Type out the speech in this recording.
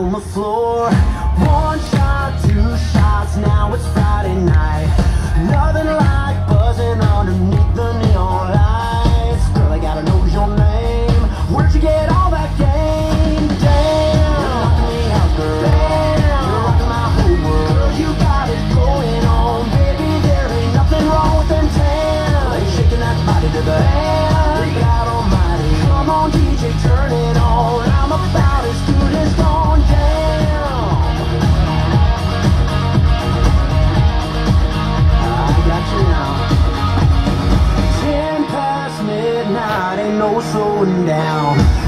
on the floor soul down